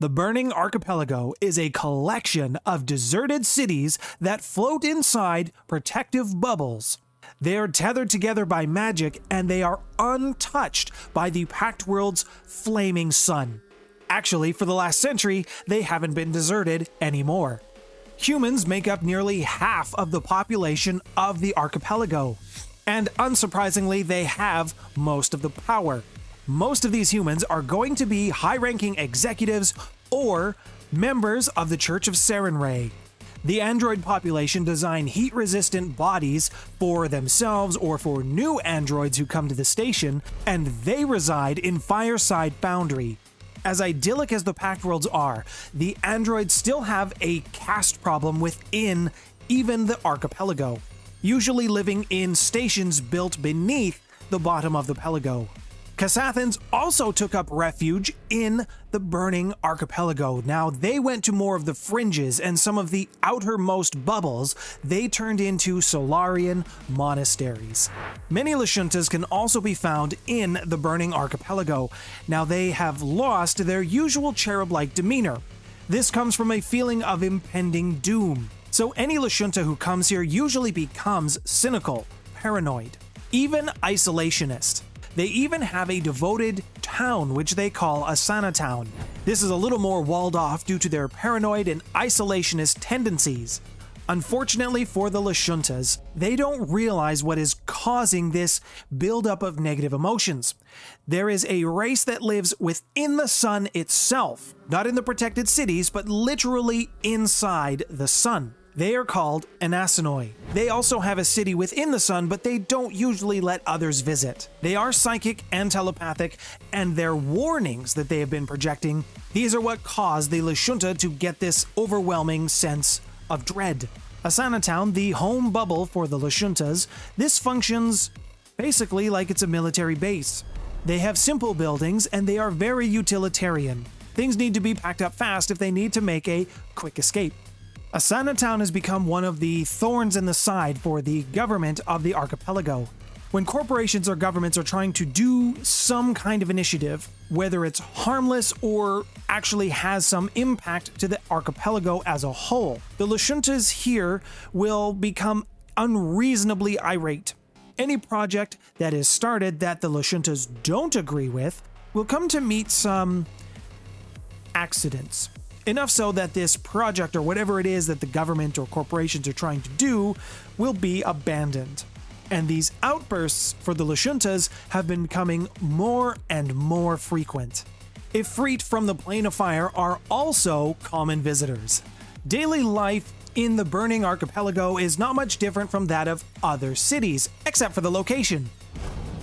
The Burning Archipelago is a collection of deserted cities that float inside protective bubbles. They are tethered together by magic and they are untouched by the Pact World's flaming sun. Actually, for the last century, they haven't been deserted anymore. Humans make up nearly half of the population of the archipelago. And unsurprisingly, they have most of the power most of these humans are going to be high ranking executives or members of the Church of Sarenrae. The android population design heat resistant bodies for themselves or for new androids who come to the station, and they reside in Fireside Foundry. As idyllic as the Pact Worlds are, the androids still have a caste problem within even the archipelago, usually living in stations built beneath the bottom of the pelago. Kasathans also took up refuge in the burning archipelago. Now, they went to more of the fringes and some of the outermost bubbles they turned into Solarian monasteries. Many Lashuntas can also be found in the burning archipelago. Now, they have lost their usual cherub like demeanor. This comes from a feeling of impending doom. So, any Lashunta who comes here usually becomes cynical, paranoid, even isolationist. They even have a devoted town which they call Asana Town. This is a little more walled off due to their paranoid and isolationist tendencies. Unfortunately for the Lashuntas, they don't realize what is causing this buildup of negative emotions. There is a race that lives within the sun itself, not in the protected cities, but literally inside the sun. They are called Anasinoi. They also have a city within the sun, but they don't usually let others visit. They are psychic and telepathic, and their warnings that they have been projecting, these are what caused the Lashunta to get this overwhelming sense of dread. Asana Town, the home bubble for the Lashuntas, this functions basically like it's a military base. They have simple buildings and they are very utilitarian. Things need to be packed up fast if they need to make a quick escape. Asana Town has become one of the thorns in the side for the government of the archipelago. When corporations or governments are trying to do some kind of initiative, whether it's harmless or actually has some impact to the archipelago as a whole, the Lashuntas here will become unreasonably irate. Any project that is started that the Lashuntas don't agree with will come to meet some accidents. Enough so that this project or whatever it is that the government or corporations are trying to do will be abandoned. And these outbursts for the Lashuntas have been becoming more and more frequent. Ifrit from the Plane of Fire are also common visitors. Daily life in the Burning Archipelago is not much different from that of other cities, except for the location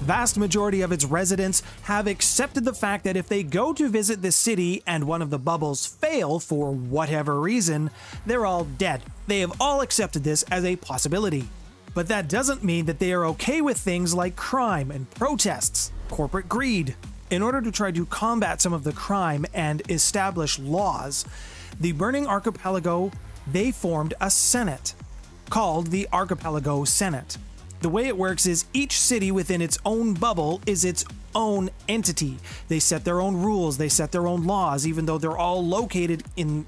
vast majority of its residents have accepted the fact that if they go to visit the city and one of the bubbles fail for whatever reason, they're all dead. They have all accepted this as a possibility. But that doesn't mean that they are okay with things like crime and protests, corporate greed. In order to try to combat some of the crime and establish laws, the Burning Archipelago, they formed a senate called the Archipelago Senate. The way it works is each city within its own bubble is its own entity. They set their own rules, they set their own laws, even though they're all located in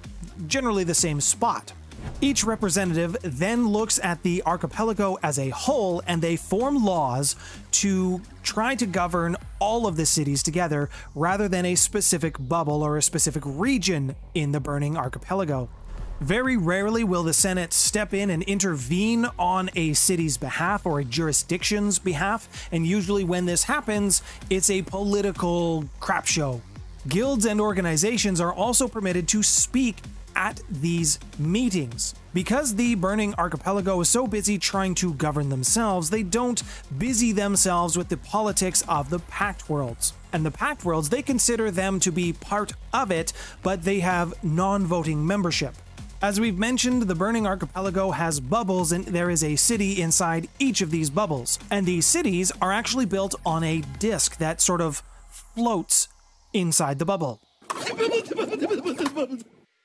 generally the same spot. Each representative then looks at the archipelago as a whole and they form laws to try to govern all of the cities together rather than a specific bubble or a specific region in the burning archipelago. Very rarely will the Senate step in and intervene on a city's behalf or a jurisdiction's behalf, and usually when this happens, it's a political crap show. Guilds and organizations are also permitted to speak at these meetings. Because the Burning Archipelago is so busy trying to govern themselves, they don't busy themselves with the politics of the Pact Worlds. And the Pact Worlds, they consider them to be part of it, but they have non voting membership. As we've mentioned, the Burning Archipelago has bubbles and there is a city inside each of these bubbles. And these cities are actually built on a disk that sort of floats inside the bubble.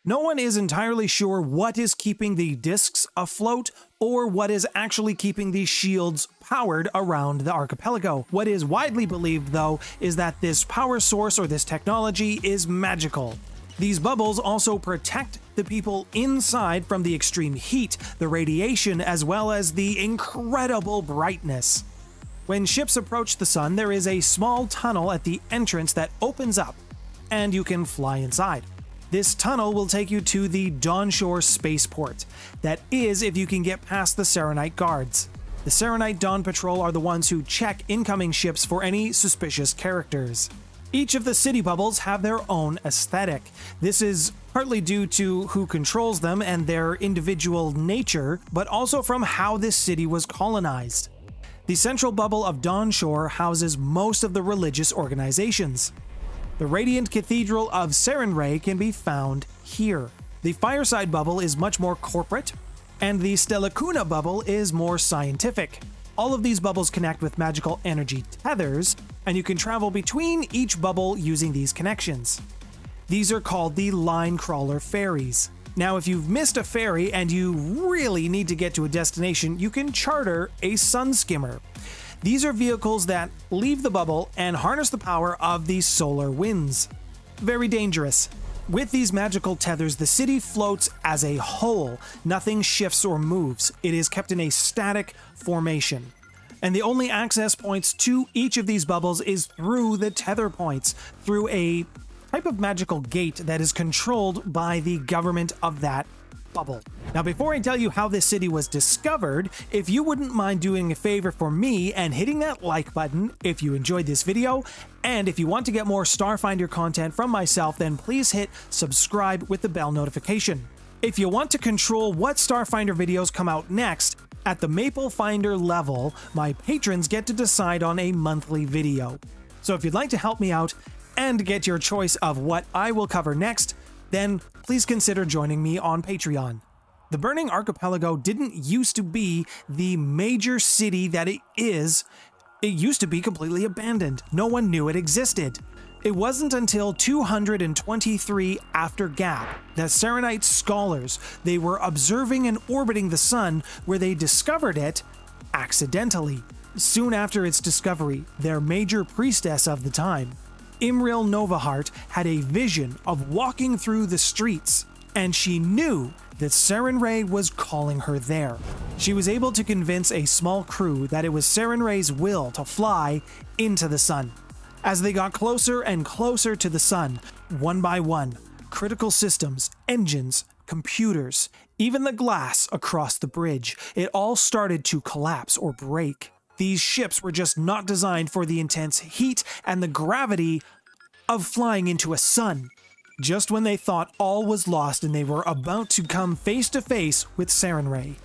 No one is entirely sure what is keeping the disks afloat or what is actually keeping these shields powered around the archipelago. What is widely believed, though, is that this power source or this technology is magical. These bubbles also protect the people inside from the extreme heat, the radiation, as well as the incredible brightness. When ships approach the sun, there is a small tunnel at the entrance that opens up, and you can fly inside. This tunnel will take you to the Dawnshore spaceport. That is, if you can get past the Sarenite guards. The Sarenite Dawn Patrol are the ones who check incoming ships for any suspicious characters. Each of the city bubbles have their own aesthetic. This is partly due to who controls them and their individual nature, but also from how this city was colonized. The central bubble of Dawnshore houses most of the religious organizations. The Radiant Cathedral of Sarenrae can be found here. The Fireside bubble is much more corporate, and the Stellacuna bubble is more scientific. All of these bubbles connect with magical energy tethers, and you can travel between each bubble using these connections. These are called the Line Crawler Ferries. Now, if you've missed a ferry and you really need to get to a destination, you can charter a Sun Skimmer. These are vehicles that leave the bubble and harness the power of the solar winds. Very dangerous. With these magical tethers, the city floats as a whole. Nothing shifts or moves. It is kept in a static formation. And the only access points to each of these bubbles is through the tether points, through a type of magical gate that is controlled by the government of that bubble. Now, before I tell you how this city was discovered, if you wouldn't mind doing a favor for me and hitting that like button if you enjoyed this video, and if you want to get more Starfinder content from myself, then please hit subscribe with the bell notification. If you want to control what Starfinder videos come out next, at the Maple Finder level, my patrons get to decide on a monthly video. So if you'd like to help me out and get your choice of what I will cover next, then please consider joining me on Patreon. The Burning Archipelago didn't used to be the major city that it is. It used to be completely abandoned. No one knew it existed. It wasn't until 223 after Gap that Sarenite scholars they were observing and orbiting the sun where they discovered it accidentally. Soon after its discovery, their major priestess of the time, Imril Novahart, had a vision of walking through the streets, and she knew that Sarenrae was calling her there. She was able to convince a small crew that it was Sarenrae's will to fly into the sun. As they got closer and closer to the sun, one by one, critical systems, engines, computers, even the glass across the bridge, it all started to collapse or break. These ships were just not designed for the intense heat and the gravity of flying into a sun. Just when they thought all was lost and they were about to come face to face with Sarenrae,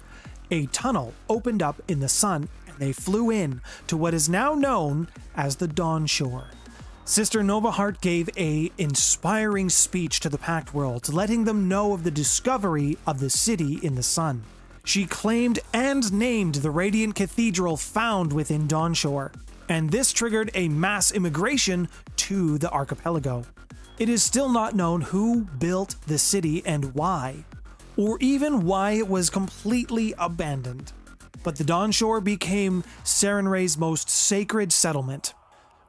a tunnel opened up in the sun and they flew in to what is now known as the Dawnshore. Sister Novaheart gave a inspiring speech to the Pact Worlds, letting them know of the discovery of the city in the sun. She claimed and named the Radiant Cathedral found within Dawnshore, and this triggered a mass immigration to the archipelago. It is still not known who built the city and why, or even why it was completely abandoned. But the Dawnshore became Sarenrae's most sacred settlement,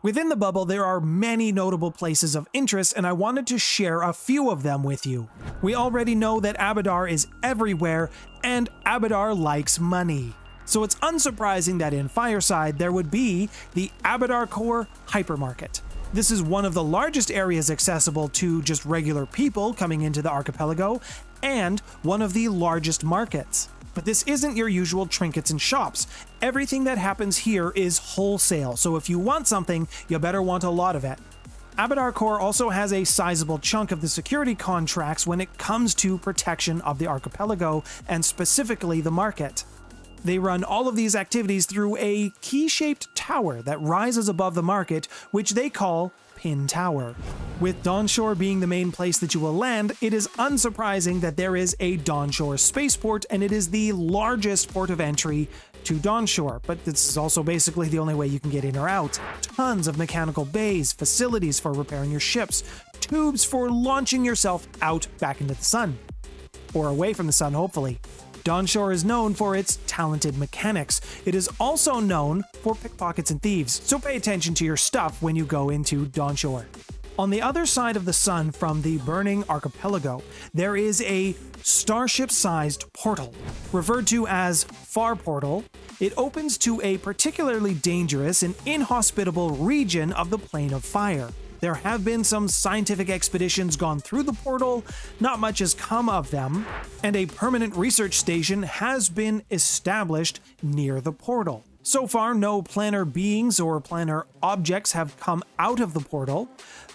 Within the bubble, there are many notable places of interest, and I wanted to share a few of them with you. We already know that Abadar is everywhere, and Abadar likes money. So it's unsurprising that in Fireside there would be the AbadarCorp Hypermarket. This is one of the largest areas accessible to just regular people coming into the archipelago, and one of the largest markets. But this isn't your usual trinkets and shops. Everything that happens here is wholesale, so if you want something, you better want a lot of it. AbadarCorp also has a sizable chunk of the security contracts when it comes to protection of the archipelago, and specifically the market. They run all of these activities through a key-shaped tower that rises above the market, which they call Pin Tower. With Dawnshore being the main place that you will land, it is unsurprising that there is a Dawnshore spaceport, and it is the largest port of entry to Dawnshore, but this is also basically the only way you can get in or out. Tons of mechanical bays, facilities for repairing your ships, tubes for launching yourself out back into the sun. Or away from the sun, hopefully. Dawnshore is known for its talented mechanics. It is also known for pickpockets and thieves, so pay attention to your stuff when you go into Dawnshore. On the other side of the sun from the burning archipelago, there is a starship sized portal. Referred to as Far Portal, it opens to a particularly dangerous and inhospitable region of the Plane of Fire. There have been some scientific expeditions gone through the portal, not much has come of them, and a permanent research station has been established near the portal. So far, no planar beings or planar objects have come out of the portal,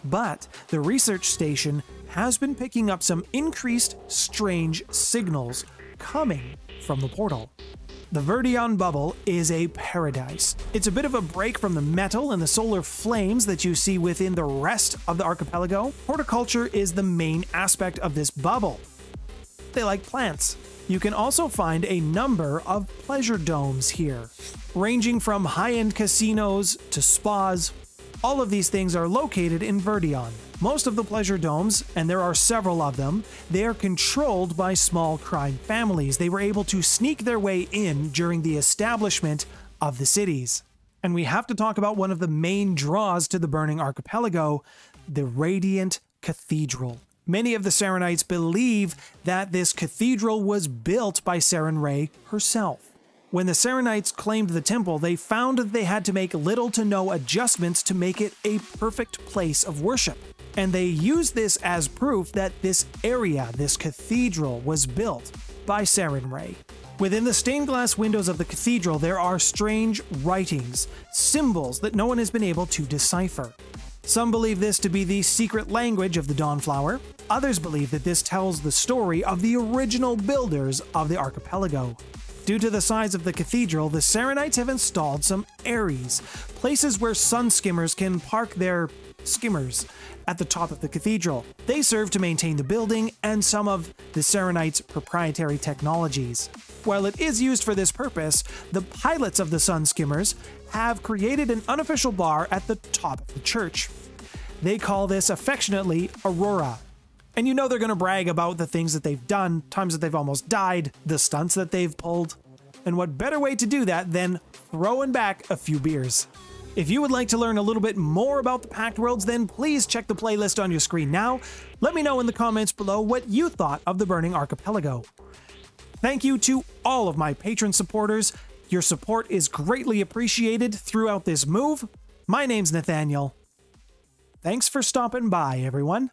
but the research station has been picking up some increased strange signals coming from the portal. The Verdeon bubble is a paradise. It's a bit of a break from the metal and the solar flames that you see within the rest of the archipelago. Horticulture is the main aspect of this bubble. They like plants. You can also find a number of pleasure domes here, ranging from high end casinos to spas. All of these things are located in Verdeon. Most of the pleasure domes, and there are several of them, they are controlled by small crime families. They were able to sneak their way in during the establishment of the cities. And we have to talk about one of the main draws to the Burning Archipelago the Radiant Cathedral. Many of the Sarenites believe that this cathedral was built by Seren Sarenrae herself. When the Sarenites claimed the temple, they found that they had to make little to no adjustments to make it a perfect place of worship. And they used this as proof that this area, this cathedral, was built by Sarenrae. Within the stained glass windows of the cathedral, there are strange writings, symbols that no one has been able to decipher. Some believe this to be the secret language of the Dawnflower. Others believe that this tells the story of the original builders of the archipelago. Due to the size of the cathedral, the Sarenites have installed some Aeries, places where sun skimmers can park their skimmers at the top of the cathedral. They serve to maintain the building and some of the Sarenites' proprietary technologies. While it is used for this purpose, the pilots of the sun skimmers have created an unofficial bar at the top of the church. They call this affectionately Aurora. And you know they're going to brag about the things that they've done, times that they've almost died, the stunts that they've pulled. And what better way to do that than throwing back a few beers? If you would like to learn a little bit more about the Pact Worlds, then please check the playlist on your screen now. Let me know in the comments below what you thought of the Burning Archipelago. Thank you to all of my patron supporters. Your support is greatly appreciated throughout this move. My name's Nathaniel. Thanks for stopping by, everyone.